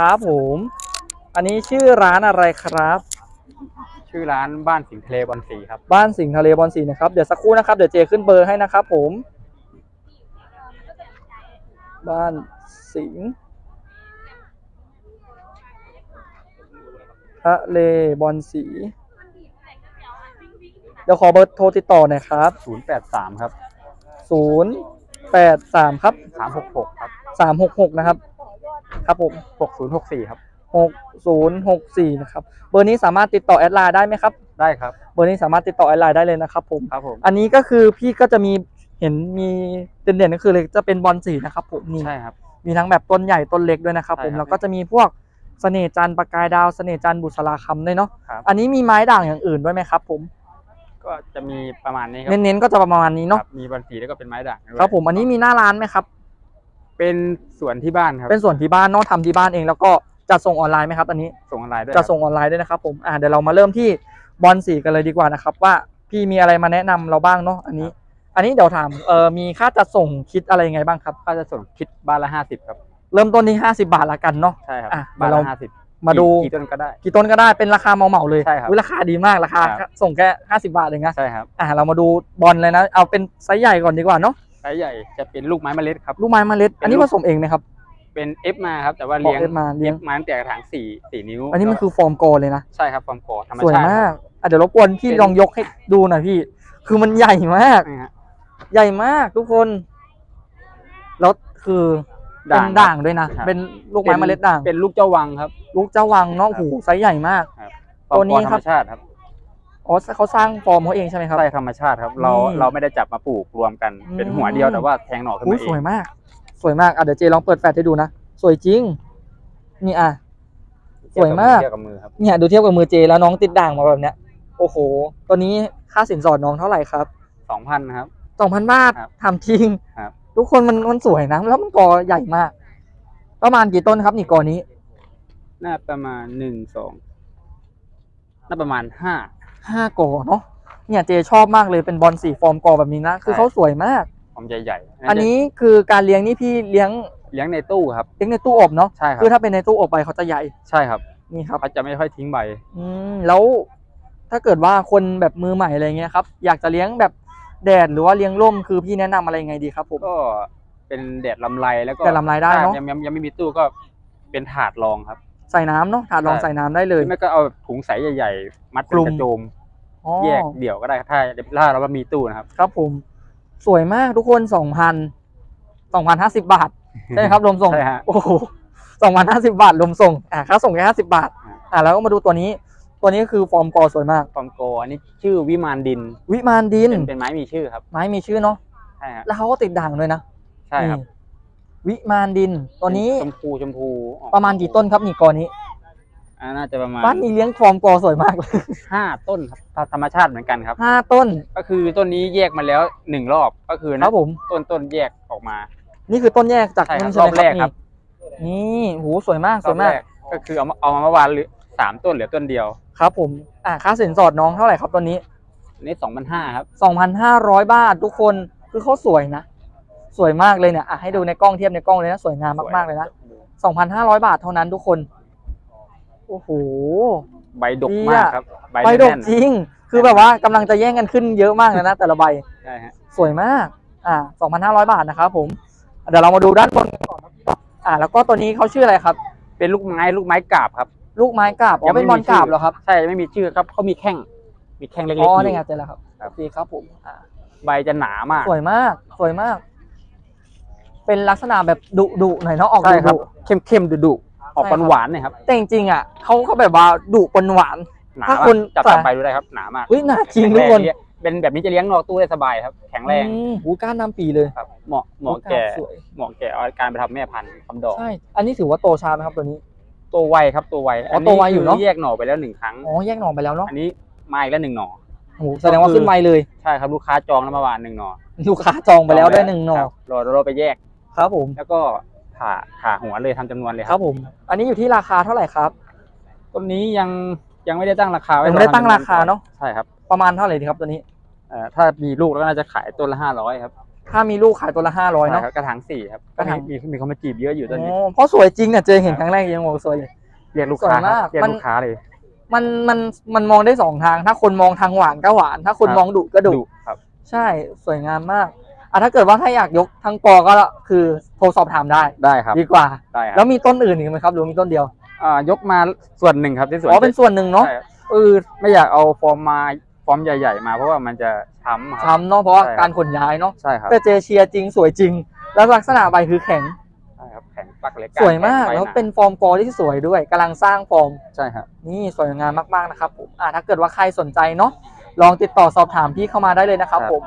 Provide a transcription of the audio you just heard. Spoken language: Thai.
ครับผม อันนี้ชื่อร้านอะไรครับ ชื่อร้านบ้านสิงห์ทะเลบอลสีครับ บ้านสิงห์ทะเลบอลสีนะครับ เดี๋ยวสักครู่นะครับ เดี๋ยวเจขึ้นเบอร์ให้นะครับผม บ้านสิงห์ทะเลบอลสี เดี๋ยวขอเบอร์โทรติดต่อหน่อยครับ 083 ครับศูนย์แปดสามครับ 366 ครับสามหกหกนะครับ ครับผม6064 ครับหกศูนย์หกสี่นะครับ เบอร์นี้สามารถติดต่อแอดไลน์ได้ไหมครับ ได้ครับ เบอร์นี้สามารถติดต่อแอดไลน์ได้เลยนะครับผม ครับผม อันนี้ก็คือพี่ก็จะมีเห็นมีเด่นๆก็คือเลยจะเป็นบอนสีนะครับผมนี่ใช่ครับ มีทั้งแบบต้นใหญ่ต้นเล็กด้วยนะครับใช่ผมครับแล้วก็จะมีพวกเสน่ห์จันทร์ประกายดาวเสน่ห์จันทร์บุษราคำด้วยเนาะครับอันนี้มีไม้ด่างอย่างอื่นด้วยไหมครับ ผม ก็จะมีประมาณนี้ครัเน้นๆก็จะประมาณนี้เนาะครับมีบอลสีแล้วก็เป็นไม้ด่างด้วยครับผม อันนี้มีหน้าร้านไหมครับ เป็นสวนที่บ้านครับ เป็นส่วนที่บ้านเนาะทำที่บ้านเอง แล้วก็จัดส่งออนไลน์ไหมครับอันนี้ ส่งออนไลน์ด้วยจะส่งออนไลน์ด้วยนะครับผม อ่าเดี๋ยวเรามาเริ่มที่บอลสีกันเลยดีกว่านะครับว่าพี่มีอะไรมาแนะนำเราบ้างเนาะอันนี้ อันนี้เดี๋ยวถาม เออมีค่าจัดส่งคิดอะไรยังไงบ้างครับก็จะส่งคิดบ้านละ50ครับ เริ่มต้นที่50บาทละกันเนาะ ใช่ครับอะบ้านเดี๋ยวละเรา50มาดูกี่ต้นก็ได้ กี่ต้นก็ได้เป็นราคาเหมาๆเลยใช่ครับอุ๊ยราคาดีมากราคาครับส่งแค่50บาทเองนะ ใช่ครับ อ่าเรามาดูบอนเลยนะ เอาเป็นไซส์ใหญ่ก่อนดีกว่าเนาะ ไซส์ใหญ่จะเป็นลูกไม้เมล็ดครับ ลูกไม้เมล็ดเป็นอันนี้ลูผกสมเองไหมครับ เป็น F มาครับ แต่ว่าเลี้ยงบอก F มาเลี้ยง F มาตั้งแต่กระถางสี่สี่นิ้ว อันนี้มันคือฟอร์มกอเลยนะ ใช่ครับความก่อธรรมสวยชาติมากอะเดี๋ยวรบกวนพี่เป็นลองยกให้ดูหน่อยพี่ คือมันใหญ่มากนะฮะใหญ่มากทุกคน แล้วคือเป็นด่างด้วยนะครับเป็นลูกไม้เมล็ดด่าง เป็นลูกเจ้าวังครับ ลูกเจ้าวังเนาะครับโอ้โหไซส์ใหญ่มากความตัวนี้ก่อธรครัรบมชาติครับ อ๋อเขาสร้างฟอร์มเขาเองใช่ไหมครับใช่ธรรมชาติครับ เรานี่เราไม่ได้จับมาปลูกรวมกันอืมเป็นหัวเดียวแต่ว่าแทงหน่อขึ้นอู้มาเอสวยงมาก สวยมากอะเดี๋ยวเจลองเปิดแฟลชให้ดูนะ สวยจริง นี่อะ สวยมากเทียบกับมือครับเนี่ยดูเทียบกับมือเจแล้วน้องติดด่างมาแบบเนี้ย โอ้โหตัวนี้ค่าสินสอดน้องเท่าไหร่ครับสองพันครับสองพันบาทครับทำจริงครับทุกคนมันมันสวยนะแล้วมันกอใหญ่มาก ประมาณกี่ต้นครับนี่กอนี้ น่าประมาณหนึ่งสองน่าประมาณห้า ห้ากอเนาะเนี่ยเจชอบมากเลยเป็นบอลสีฟอร์มกอแบบนี้นะ คือใช่เขาสวยมากความใหญ่ๆอันนี้คือการเลี้ยงนี่พี่เลี้ยงเลี้ยงในตู้ครับเลี้ยงในตู้อบเนาะใช่ครับคือถ้าเป็นในตู้อบไปเขาจะใหญ่ใช่ครับนี่ครับเขาจะไม่ค่อยทิ้งใบอืมแล้วถ้าเกิดว่าคนแบบมือใหม่อะไรเงี้ยครับอยากจะเลี้ยงแบบแดดหรือว่าเลี้ยงร่มคือพี่แนะนำอะไรยังไงดีครับผมก็เป็นแดดลำไรแล้วก็แดดลำไรได้เนอะถ้ยังยังยังไม่มีตู้ก็เป็นถาดรองครับ ใส่น้ำเนาะถาดรองใช่ใส่น้ำได้เลยไม่ก็เอาถุงใสใหญ่ ๆ มัดเป็นคลุนมกระโจมอ๋อแยกเดี่ยวก็ได้ถ้าถ้าเรามีตู้นะครับ ครับผม สวยมากทุกคนสองพันสองพันห้าสิบบาทใช่ไหมครับรวมส่งใช่ฮะโอ้โหสองพันห้าสิบบาทรวมส่งอะค่าส่งแค่ห้าสิบบาท อ่าอะแล้วก็มาดูตัวนี้ ตัวนี้คือฟอร์มกอสวยมาก ฟอร์มกออันนี้ชื่อวิมานดิน วิมานดินเป็นเป็นไม้มีชื่อครับ ไม้มีชื่อเนาะใช่ฮะแล้วเขาก็ติดด่างด้วยนะใช่ครับนี่ วิมานดินตัวนี้ชมพูชมพูออกประมาณกี่ต้นครับนี่กอนี้อ่าน่าจะประมาณบ้านนี้เลี้ยงฟอร์มกอสวยมากเลยห้าต้นครับธรรมชาติเหมือนกันครับห้าต้นก็คือต้นนี้แยกมาแล้วหนึ่งรอบก็คือคนะรับผมต้นต้นแยกออกมา นี่คือต้นแยกจากใช่ครับนั่นใช่ไหมรอบแรกครับ นี่นี่โหสวยมากสรอวยบมาแรกกก็คือเอามาเอามาเมื่อวานเหลือสามต้นเหลือต้นเดียวครับ ผมอะค่าสินสอดน้องเท่าไหร่ครับตัวนี้อันนี้สองพันห้าครับ2,500บาททุกคนคือเขาสวยนะ สวยมากเลยเนี่ยอะให้ดูในกล้องเทียบในกล้องเลยนะสวยงามมากๆเลยนะ2,500บาทเท่านั้นทุกคน โอ้โห ใบดกดีมากอะครับ ใบใบดกแน่นจริง คือแบบว่ากำลังจะแย่งกันขึ้นเยอะมากเลยนะ แต่ละใบใช่ฮะสวยมาก อ่า2,500บาทนะครับผม เดี๋ยวเรามาดูด้านบนกันก่อนครับอ่า แล้วก็ตัวนี้เขาชื่ออะไรครับ เป็นลูกไม้ลูกไม้กาบครับ ลูกไม้กาบอ๋อเป็นบอลกาบเหรอครับ ใช่ไม่มีชื่อครับเขามีแข้ง มีแข้งเล็กๆอ๋ออยู่นี่ไงเจอแล้วครับครับโอเคครับผมอ่าใบจะหนามาก สวยมาก สวยมาก เป็นลักษณะแบบดุดุๆหน่อยเนาะออกใช่ดุครับดุเข้มเข้มๆดุดุๆออกใช่ครับหวานๆเนี่ยครับแต่จริงๆอะเขาเขาแบบว่าดุปนหวาน หนาถ้ามาคุกณจับใส่จับไปดูได้ครับหนามากเฮ้ยหนาจริงแข็ทุกแคนเลี้ยเป็นแบบนี้จะเลี้ยงนอกตู้ได้สบายครับ แข็งแรงอืมหูก้านน้ำปีเลยครับเหมาะเหมาะหูก้นแก่สวยเหมาะแก่เอาการไปทำแม่พันธุ์ทำดอก ใช่อันนี้ถือว่าโตช้าไหมครับตัวนี้ ตัวไวครับตัวไวอ๋อโตไวอยู่เนอะ คืแยกหน่อไปแล้วหนึ่งครั้ง อ๋อแยกหน่อไปแล้วเนาะอันนี้มาอีกแล้วหนึ่งหน่อ โอ้โหแสดงว่าขึ้นไวเลย ใช่ครับลูกค้าจองแล้วเมื่อวานหนึ่งหน่อลูกค้าจองไปแล้วได้หนึ่งหน่อ ครับรอเราไปแยก ครับผม แล้วก็ผ่าผ่าหัวเลยทำจำนวนเลยคครัรับบผม อันนี้อยู่ที่ราคาเท่าไหร่ครับต้นนี้ยังยังไม่ได้ตั้งราคาว้ยังไม่ได้ตั้งราคาเนอะใช่ครับ ประมาณเท่าไหร่ดีครับตัวนี้เอ่อถ้ามีลูกแล้วก็น่าจะขายต้นละห้าร้อยครับ ถ้ามีลูกขายตัวละห้าร้อยใช่เนาะครับกระถางสี่ครับกระถางมีมีมีคนมาจีบเยอะอยู่ตอนนี้โอ้เพราะสวยจริงเนี่ยเจอเห็นครั้งแรกยังโอ้สวยเลยเรียกลูกสวยค้าคมารักบเรียกมันลูกค้าเลย มันมันมันมองได้สองทาง ถ้าคนมองทางหวานก็หวาน ถ้าคนครับมองดุก็ดุดุครับ ใช่สวยงามมาก อะถ้าเกิดว่าถ้าอยากยกทั้งกอก็คือโทรสอบถามได้ได้ครับดีกว่าได้ครับแล้วมีต้นอื่นอีกไหมครับหรือมีต้นเดียวอ่ายกมาส่วนหนึ่งครับที่สวนอ๋อเป็นส่วนหนึ่งเนาะใช่ครับเออไม่อยากเอาฟอร์มมาฟอร์มใหญ่ ๆ มาเพราะว่ามันจะช้ำครับทำเนาะเพราะว่าใช่ครับการขนย้ายเนาะใช่ครับแต่เจเชียร์จริงสวยจริง แล้วลักษณะใบคือแข็งใช่ครับแข็งปั๊กเลยสวยมากข็งไแล้วเป็นฟอร์มกอที่สวยด้วยกำลังสร้างฟอร์มใช่ครับนี่สวยงามมากๆนะครับผมอ่าถ้าเกิดว่าใครสนใจเนาะลองติดต่อสอบถามพี่เข้ามาได้เลยนะครับครับผม